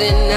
in